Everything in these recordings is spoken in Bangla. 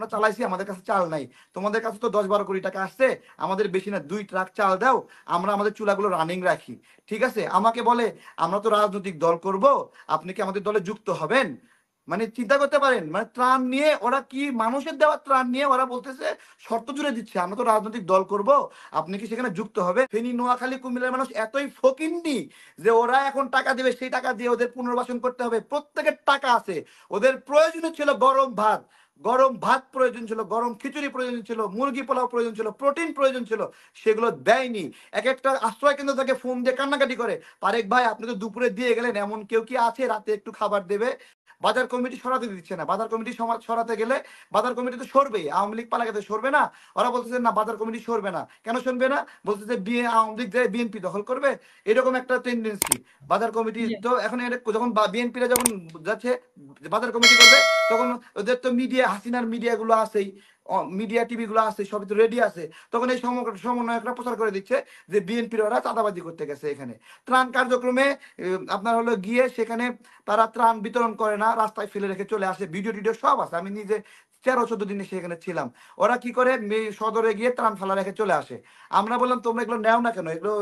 আমরা চালাইছি, আমাদের কাছে চাল নাই। তোমাদের কাছে তো দশ বারো কোটি টাকা আসছে, আমাদের বেশি না, দুই ট্রাক চাল দাও, আমরা আমাদের চুলাগুলো রানিং রাখি। ঠিক আছে? আমাকে বলে, আমরা তো রাজনৈতিক দল করব, আপনি কি আমাদের দলে যুক্ত হবেন? মানে চিন্তা করতে পারেন মানে ত্রাণ নিয়ে ওরা কি মানুষের দেওয়া ত্রাণ নিয়ে ওরা বলতেছে, শর্ত জুড়ে দিচ্ছে, আমরা তো রাজনৈতিক দল করব, আপনি কি সেখানে যুক্ত হবে? ফেনী, নোয়াখালী, কুমিল্লার মানুষ এতই ফকিন্নি যে ওরা এখন টাকা দেবে, সেই টাকা দিয়ে ওদের পুনর্বাসন করতে হবে। প্রত্যেকের টাকা আছে, ওদের প্রয়োজনীয় ছিল গরম ভাত। গরম ভাত প্রয়োজন ছিল, গরম খিচুড়ি প্রয়োজন ছিল, মুরগি পোলাও প্রয়োজন ছিল, প্রোটিন প্রয়োজন ছিল, সেগুলো দেয়নি। এক একটা আশ্রয় কেন্দ্র থেকে ফোন দিয়ে কান্নাকাটি করে, পারেক ভাই, আপনি তো দুপুরে দিয়ে গেলেন, এমন কেউ কি আছে? রাতে একটু খাবার দেবে? বাজার কমিটি সরাতে দিচ্ছে না। বাজার কমিটি সরাতে গেলে বাজার কমিটি তো সরবেই আওয়ামী লীগ পালাকাতে সরবে না। ওরা বলতেছে না বাজার কমিটি সরবে না। কেন শুনবে না? বলতেছে বিএ আওয়ামী লীগ যে বিএনপি দখল করবে এরকম একটা টেন্ডেন্সি বাজার কমিটি তো এখন যখন বিএনপিরা যখন যাচ্ছে বাজার কমিটি করবে তখন ওদের তো মিডিয়া হাসিনার মিডিয়া গুলো আছেই। মিডিয়া টিভি গুলো আছে, সবই তো রেডি আছে। তখন এই সমন্বয়করা প্রচার করে দিচ্ছে যে বিএনপির ওরা চাঁদাবাজি করতে গেছে এখানে। ত্রাণ কার্যক্রমে আপনার হলো গিয়ে সেখানে তারা ত্রাণ বিতরণ করে না, রাস্তায় ফেলে রেখে চলে আসে। ভিডিও টিডিও সব আছে। আমি নিজে তেরো চোদ্দ দিনে সেখানে ছিলাম। ওরা কি করে? সদরে গিয়ে ত্রাণ ফেলা রেখে চলে আসে। আমরা বললাম, তোমরা এগুলো নেও না কেন? এগুলো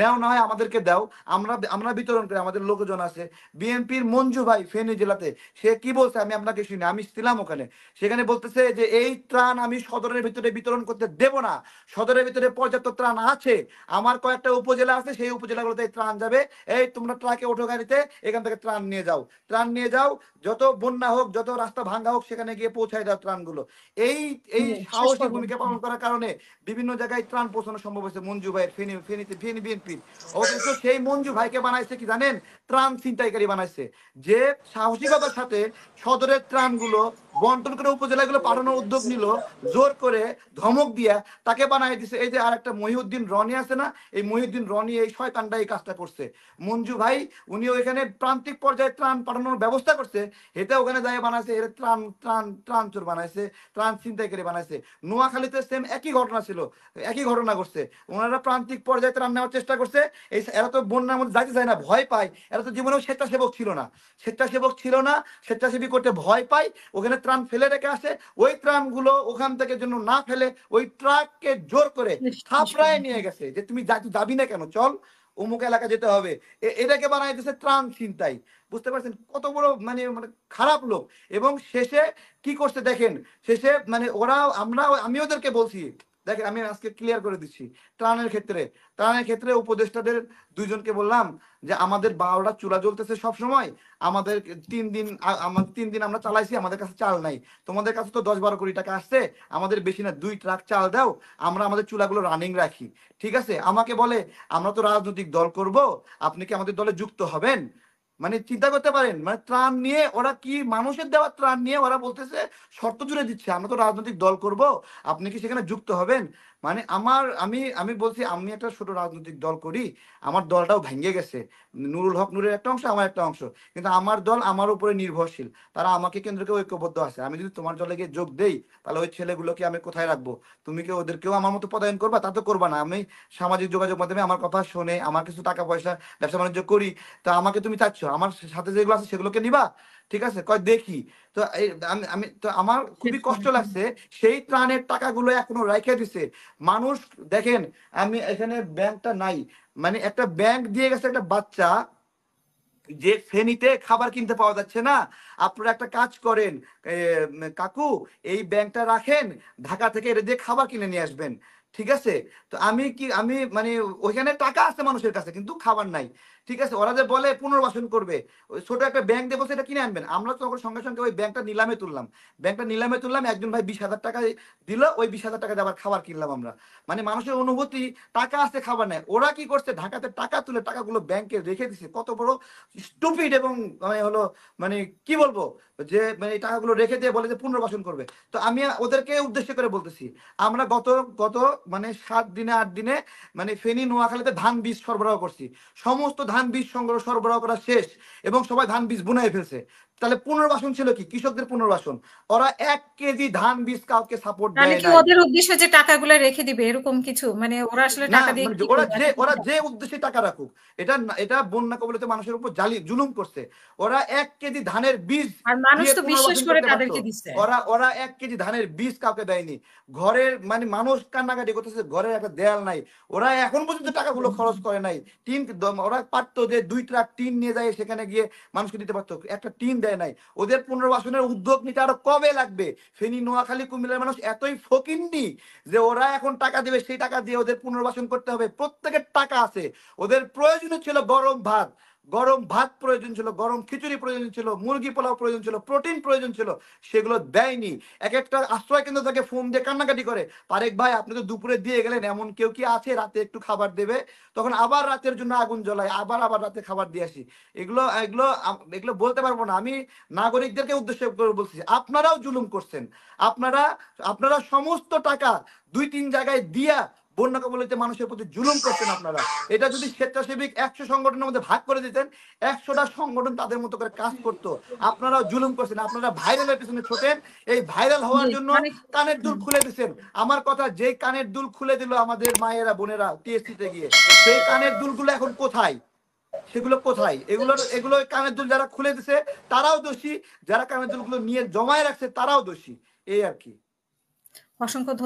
নেও না হয় আমাদেরকে দাও। আমরা আমরা বিতরণ করি, আমাদের লোকজন আছে। বিএনপির মঞ্জু ভাই, ফেনী জেলাতে, সে কি বলছে? আমি আপনাকে শুনি, আমি ছিলাম ওখানে। সেখানে বলতেছে যে, এই ত্রাণ আমি সদরের ভিতরে বিতরণ করতে দেব না। সদরের ভিতরে পর্যাপ্ত ত্রাণ আছে। আমার কয়েকটা উপজেলা আছে, সেই উপজেলাগুলোতে ত্রাণ যাবে। এই তোমরা ট্রাকে ওঠো গাড়িতে, এখান থেকে ত্রাণ নিয়ে যাও। ত্রাণ নিয়ে যাও, যত বন্যা হোক, যত রাস্তা ভাঙ্গা হোক, সেখানে গিয়ে পৌঁছায় দাও। ত্রাণগুলো। এই এই হুম, সাহসী ভূমিকা পালন করার কারণে বিভিন্ন জায়গায় ত্রাণ পৌঁছানো সম্ভব হয়েছে মঞ্জু ভাইয়ের ফেনি ফেনিতে ফেনি বিএনপি। অবশ্য সেই মঞ্জু ভাইকে বানাইছে কি জানেন? ত্রাণ ছিনতাইকারী বানাইছে। যে সাহসিকতার সাথে সদরের ত্রাণগুলো বন্টন করে উপজেলাগুলো পাঠানোর উদ্যোগ নিল, জোর করে ধমক দিয়া তাকে বানাই দিছে। এই যে আর একটা মহিউদ্দিন রনি আছে না, এই মহিউদ্দিন রনি এই শয়তানটা এই কাজটা করছে। মঞ্জু ভাই, উনিও এখানে প্রান্তিক পর্যায়ে ত্রাণ পাঠানোর ব্যবস্থা করছে এটা ওখানে যায় বানাইছে, এর ত্রাণ ত্রাণ ত্রাণ চোর বানাইছে, ত্রাণ ছিনতাইকারী বানাইছে। নোয়াখালীতে সেম একই ঘটনা ছিল, একই ঘটনা ঘটছে। ওনারা প্রান্তিক পর্যায়ে ত্রাণ নেওয়ার চেষ্টা করছে। এই এরা তো বন্যার মধ্যে যাইতে চায় না, ভয় পায়। এরা তো জীবনেও স্বেচ্ছাসেবক ছিল না। স্বেচ্ছাসেবক ছিল না, স্বেচ্ছাসেবী করতে ভয় পায়। ওখানে ত্রাণ ফেলে রেখে আসে ওই ত্রাণগুলো ওখান থেকে যেন না ফেলে ওই ট্রাককে জোর করে থাপড়ায় নিয়ে গেছে যে তুমি যাবি না কেন চল অমুক এলাকা যেতে হবে। এটাকে বানাই দিচ্ছে ত্রাণ চিন্তাই বুঝতে পারছেন? কত বড় মানে মানে খারাপ লোক। এবং শেষে কি করছে দেখেন শেষে মানে ওরা আমরা আমি ওদেরকে বলছি দেখেন, আমি আজকে ক্লিয়ার করে দিচ্ছি। ত্রাণের ক্ষেত্রে ত্রাণের ক্ষেত্রে উপদেষ্টাদের দুইজনকে বললাম যে, আমাদের বারোটা চুলা জ্বলতেছে সব সময় আমাদের তিন দিন, আ- আমার তিন দিন আমরা চালাইছি, আমাদের কাছে চাল নাই। তোমাদের কাছে তো দশ বারো কোটি টাকা আসছে, আমাদের বেশি না, দুই ট্রাক চাল দাও, আমরা আমাদের চুলাগুলো রানিং রাখি। ঠিক আছে? আমাকে বলে, আমরা তো রাজনৈতিক দল করব, আপনি কি আমাদের দলে যুক্ত হবেন? মানে চিন্তা করতে পারেন মানে ত্রাণ নিয়ে ওরা কি মানুষের দেওয়া ত্রাণ নিয়ে ওরা বলতেছে শর্ত জুড়ে দিচ্ছে, আমরা তো রাজনৈতিক দল করব, আপনি কি সেখানে যুক্ত হবেন? মানে আমার, আমি আমি বলছি আমি একটা ছোট রাজনৈতিক দল করি, আমার দলটাও ভেঙে গেছে। নুরুল হক নুরের একটা অংশ, আমার একটা অংশ। কিন্তু আমার দল আমার উপরে নির্ভরশীল। তারা আমাকে কেন্দ্রকে ঐক্যবদ্ধ আছে। আমি যদি তোমার দলে গিয়ে যোগ দেই, তাহলে ওই ছেলেগুলোকে আমি কোথায় রাখব? তুমি কি ওদেরকেও আমার মতো পদায়ন করবা? তা তো করবা না। আমি সামাজিক যোগাযোগ মাধ্যমে আমার কথা শোনে, আমার কিছু টাকা পয়সা ব্যবসা বাণিজ্য করি। তা আমাকে তুমি চাচ্ছ? আমার সাথে যেগুলো আছে সেগুলোকে নিবা? ঠিক আছে? কয়, দেখি। তো আমি তো আমার খুবই কষ্ট লাগছে। সেই ত্রাণের টাকাগুলো এখনও রেখে দিছে। মানুষ, দেখেন, আমি এখানে ব্যাংকটা নাই। মানে একটা ব্যাংক দিয়ে গেছে একটা বাচ্চা, যে ফেনীতে খাবার কিনতে পাওয়া যাচ্ছে না। আপনারা একটা কাজ করেন কাকু, এই ব্যাংকটা রাখেন, ঢাকা থেকে এটা দিয়ে খাবার কিনে নিয়ে আসবেন। ঠিক আছে? তো আমি কি, আমি মানে ওইখানে টাকা আছে মানুষের কাছে, কিন্তু খাবার নাই। ঠিক আছে? ওরা যে বলে পুনর্বাসন করবে, ওই ছোট একটা ব্যাংক দেবো সেটা কিনে আনবেন। আমরা তো তখন সঙ্গে সঙ্গে ওই ব্যাংকটা নিলামে তুললাম। ব্যাংকটা নিলামে তুললাম, একজন ভাই বিশ হাজার টাকা দিল, ওই বিশ হাজার টাকা আবার খাবার কিনলাম আমরা। মানে মানুষের অনুভূতি, টাকা আছে, খাবার নেই। ওরা কি করছে? ঢাকাতে টাকা তুলে টাকাগুলো ব্যাংকে রেখে দিছে। কত বড় স্টুপিড এবং মানে হলো মানে কি বলব? যে মানে এই টাকাগুলো রেখে দিয়ে বলে যে পুনর্বাসন করবে। তো আমি ওদেরকে উদ্দেশ্য করে বলতেছি, আমরা গত গত মানে সাত দিনে, আট দিনে মানে ফেনী, নোয়াখালীতে ধান বীজ সরবরাহ করছি। সমস্ত ধান বীজ সংগ্রহ সরবরাহ করা শেষ এবং সবাই ধান বীজ বুনাই ফেলছে। তাহলে পুনর্বাসন ছিল কি? কৃষকদের পুনর্বাসন। ওরা এক কেজি ধান বীজ কাউকে সাপোর্ট দেয় কি নাই। ওদের উদ্দেশ্য যে টাকাগুলো রেখে দিবে? এরকম কিছু? মানে ওরা আসলে টাকা দিয়ে মানে ওরা যে ওরা যে উদ্দেশ্যে টাকা রাখুক এটা এটা বন্যা কবলিত মানুষের উপর জালি জুলুম করছে। ওরা এক কেজি ধানের বীজ আর মানুষ তো বিশ্বাস করে তাদেরকে। দিচ্ছে। ওরা ওরা এক কেজি ধানের বীজ কাউকে দেয়নি। ঘরের মানে মানুষ কান্নাকাটি করতেছে ঘরের একটা দেয়াল নাই। ওরা এখন পর্যন্ত টাকাগুলো খরচ করে নাই। টিন ওরা পারতো যে দুই ট্রাক টিন নিয়ে যায় সেখানে গিয়ে মানুষকে দিতে পারতো। একটা টিন দেয় নাই। ওদের পুনর্বাসনের উদ্যোগ নিতে আরও কবে লাগবে? ফেনী, নোয়াখালী, কুমিল্লার মানুষ এতই ফকিন্নি যে ওরা এখন টাকা দেবে, সেই টাকা দিয়ে ওদের পুনর্বাসন করতে হবে। প্রত্যেকের টাকা আছে। ওদের প্রয়োজনীয় ছিল গরম ভাত। গরম ভাত প্রয়োজন ছিল, গরম খিচুড়ি প্রয়োজন ছিল, মুরগি পোলাও প্রয়োজন ছিল, প্রোটিন প্রয়োজন ছিল, সেগুলো দেয়নি। এক একটা আশ্রয় কেন্দ্র থেকে ফোন দিয়ে কান্নাকাটি করে, তারেক ভাই, আপনি তো দুপুরে দিয়ে গেলেন, এমন কেউ কি আছে? রাতে একটু খাবার দেবে? তখন আবার রাতের জন্য আগুন জ্বলাই আবার আবার রাতে খাবার দিয়ে আসি। এগুলো এগুলো এগুলো বলতে পারব না। আমি নাগরিকদেরকে উদ্দেশ্য করে বলছি, আপনারাও জুলুম করছেন। আপনারা আপনারা সমস্ত টাকা দুই তিন জায়গায় দিয়া বন্যা কবলিত মানুষের প্রতি জুলুম করছেন আপনারা। এটা যদি স্বেচ্ছাসেবিক একশো সংগঠনের মধ্যে ভাগ করে দিতেন একশোটা সংগঠন তাদের মতো করে কাজ করতো। আপনারাও জুলুম করছেন আপনারা ভাইরালের পিছনে ছোটেন। এই ভাইরাল হওয়ার জন্য কানের দুল খুলে দিচ্ছেন আমার কথা যেই কানের দুল খুলে দিল আমাদের মায়েরা বোনেরা টিএসসি তে গিয়ে সেই কানের দুলগুলো এখন কোথায়? সেগুলো কোথায়? এগুলো এগুলো কানের দুল যারা খুলে দিছে তারাও দোষী। যারা কানের দুলগুলো নিয়ে জমায় রাখছে তারাও দোষী। এই আর কি। অসংখ্য ধন্যবাদ।